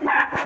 Yeah.